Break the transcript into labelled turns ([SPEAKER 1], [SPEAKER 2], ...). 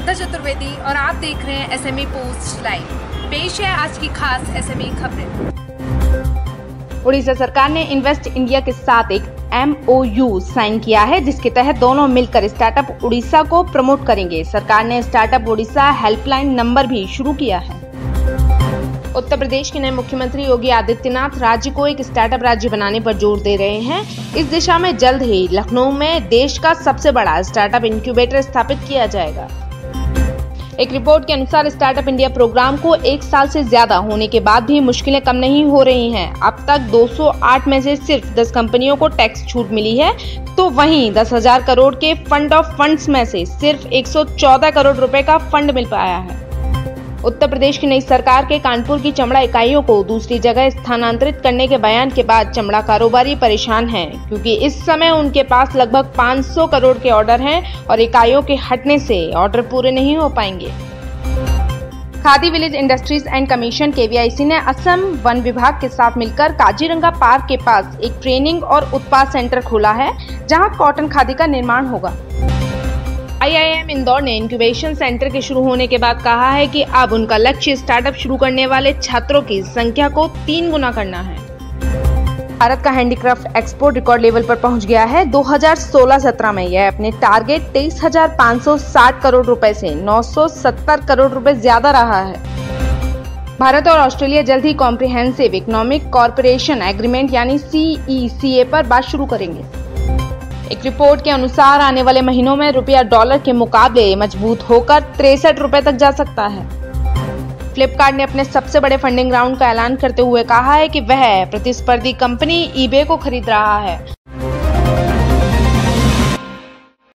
[SPEAKER 1] देख रहे हैं एसएमई पोस्ट लाइव पेश है आज की खास एसएमई खबरें।
[SPEAKER 2] उड़ीसा सरकार ने इन्वेस्ट इंडिया के साथ एक एमओयू साइन किया है जिसके तहत दोनों मिलकर स्टार्टअप उड़ीसा को प्रमोट करेंगे। सरकार ने स्टार्टअप उड़ीसा हेल्पलाइन नंबर भी शुरू किया है। उत्तर प्रदेश के नए मुख्यमंत्री योगी आदित्यनाथ राज्य को एक स्टार्टअप राज्य बनाने पर ज़ोर दे रहे हैं। इस दिशा में जल्द ही लखनऊ में देश का सबसे बड़ा स्टार्टअप इंक्यूबेटर स्थापित किया जाएगा। एक रिपोर्ट के अनुसार स्टार्टअप इंडिया प्रोग्राम को एक साल से ज़्यादा होने के बाद भी मुश्किलें कम नहीं हो रही हैं। अब तक 208 में से सिर्फ़ 10 कंपनियों को टैक्स छूट मिली है तो वहीं दस हज़ार करोड़ के फंड ऑफ़ फंड्स में से सिर्फ़ 114 करोड़ रुपए का फंड मिल पाया है उत्तर प्रदेश की नई सरकार के कानपुर की चमड़ा इकाइयों को दूसरी जगह स्थानांतरित करने के बयान के बाद चमड़ा कारोबारी परेशान हैं, क्योंकि इस समय उनके पास लगभग 500 करोड़ के ऑर्डर हैं और इकाइयों के हटने से ऑर्डर पूरे नहीं हो पाएँगे। Khadi village industries and commission KVIC ने असम वन विभाग के साथ मिलकर काजीरंगा पार्क के पास एक ट्रेनिंग और उत्पाद सेंटर खोला है, जहाँ कॉटन खादी का निर्माण होगा। आईआईएम इंदौर ने इंक्यूबेशन सेंटर के शुरू होने के बाद कहा है कि अब उनका लक्ष्य स्टार्टअप शुरू करने वाले छात्रों की संख्या को तीन गुना करना है। भारत का हैंडीक्राफ्ट एक्सपोर्ट रिकॉर्ड लेवल पर पहुँच गया है। 2016-17 में यह अपने टारगेट 23,560 करोड़ रुपए से 970 करोड़ रुपए ज़्यादा रहा है। भारत और ऑस्ट्रेलिया जल्द ही कॉम्प्रिहेंसिव इकोनॉमिक कॉरपोरेशन एग्रीमेंट यानी सीईसीए पर बात शुरू करेंगे। एक रिपोर्ट के अनुसार आने वाले महीनों में रुपया डॉलर के मुकाबले मज़बूत होकर तिरसठ रुपए तक जा सकता है। फ्लिपकार्ट ने अपने सबसे बड़े फंडिंग राउंड का ऐलान करते हुए कहा है कि वह प्रतिस्पर्धी कंपनी ईबे को खरीद रहा है।